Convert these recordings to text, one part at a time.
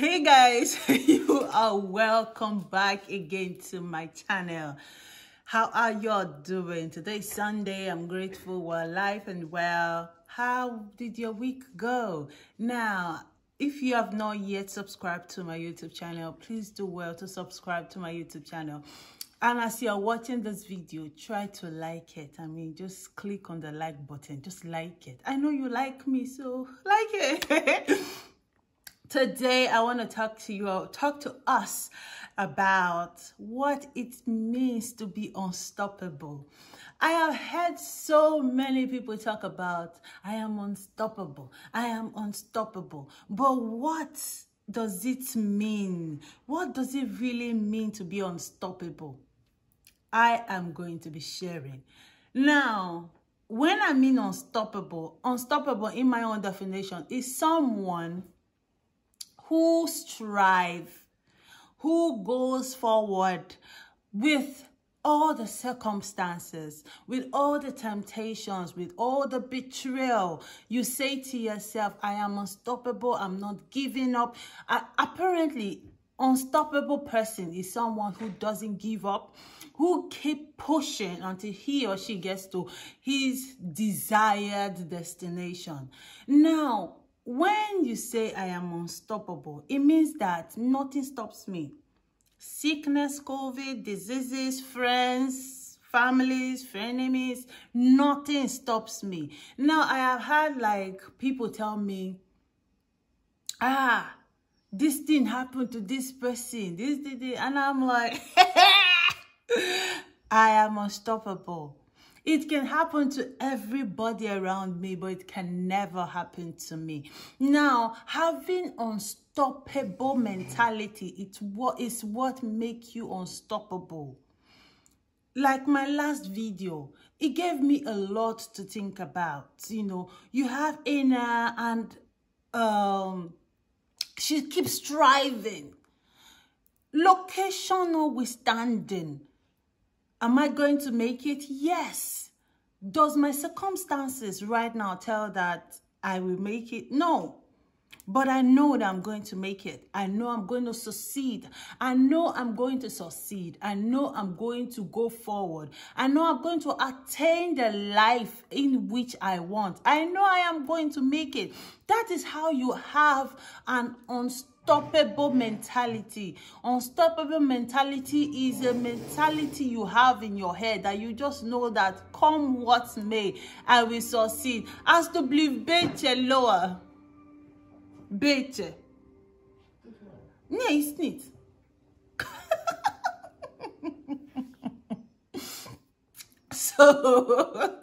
hey guys you are welcome back again to my channel. How are y'all doing? Today sunday i'm grateful we're alive and well. How did your week go? Now if you have not yet subscribed to my youtube channel please do well to subscribe to my youtube channel. And as you're watching this video try to like it. I mean just click on the like button just like it. I know you like me so like it today i want to talk to you talk to us about what it means to be unstoppable. I have heard so many people talk about i am unstoppable i am unstoppable. But what does it mean? What does it really mean to be unstoppable? I am going to be sharing. Now, when I mean unstoppable, unstoppable in my own definition is someone who strive, who goes forward with all the circumstances, with all the temptations, with all the betrayal, you say to yourself, I am unstoppable, I'm not giving up. Uh, apparently, unstoppable person is someone who doesn't give up, who keep pushing until he or she gets to his desired destination. Now, when you say I am unstoppable, it means that nothing stops me. Sickness, COVID, diseases, friends, families, enemies, nothing stops me. Now, I have had like people tell me, ah, this thing happened to this person, this, this, this. and I'm like, I am unstoppable. It can happen to everybody around me, but it can never happen to me. Now, having unstoppable mentality, it's what is what makes you unstoppable. Like my last video, it gave me a lot to think about. You know, you have inner and um she keeps striving. Location notwithstanding, Am I going to make it? Yes. Does my circumstances right now tell that I will make it? No. But I know that I'm going to make it. I know I'm going to succeed. I know I'm going to succeed. I know I'm going to go forward. I know I'm going to attain the life in which I want. I know I am going to make it. That is how you have an unstoppable mentality. Unstoppable mentality is a mentality you have in your head that you just know that come what may, I will succeed. As to believe beter lower. Beter. Nee, is niet. so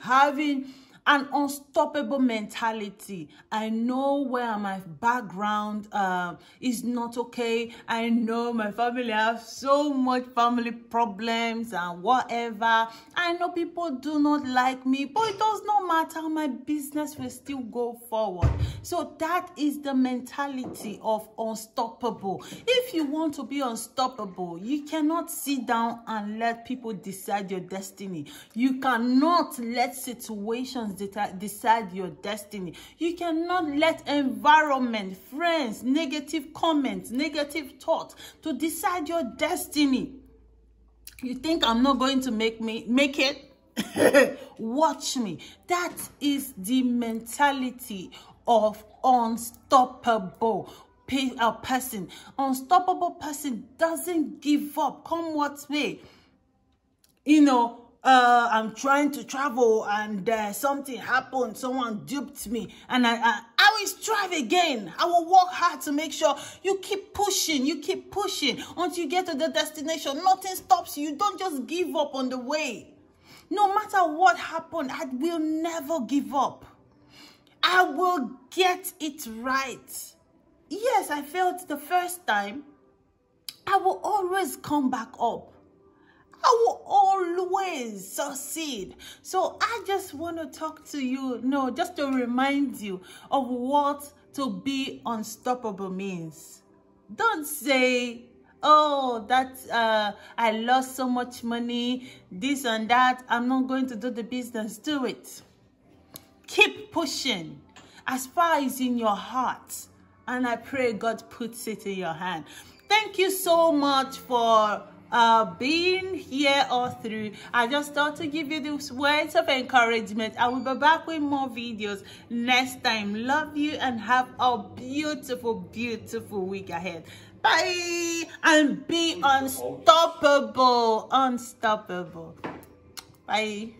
having an unstoppable mentality. I know where my background uh, is not okay. I know my family have so much family problems and whatever. I know people do not like me, but it does not matter. My business will still go forward. So that is the mentality of unstoppable. If you want to be unstoppable, you cannot sit down and let people decide your destiny. You cannot let situations decide your destiny. You cannot let environment, friends, negative comments, negative thoughts to decide your destiny. You think I'm not going to make me make it? Watch me. That is the mentality of unstoppable a uh, person. Unstoppable person doesn't give up. Come what may. You know, uh, I'm trying to travel and uh, something happened, someone duped me, and I, I, I will strive again. I will work hard to make sure you keep pushing, you keep pushing until you get to the destination. Nothing stops you. Don't just give up on the way. No matter what happened, I will never give up. I will get it right. Yes, I failed the first time. I will always come back up. I will always succeed. So I just want to talk to you, no, just to remind you of what to be unstoppable means. Don't say, oh, that uh, I lost so much money, this and that. I'm not going to do the business. Do it. Keep pushing as far as in your heart and I pray God puts it in your hand. Thank you so much for uh, being here all through. I just thought to give you these words of encouragement. I will be back with more videos next time. Love you and have a beautiful, beautiful week ahead. Bye. And be unstoppable. Unstoppable. Bye.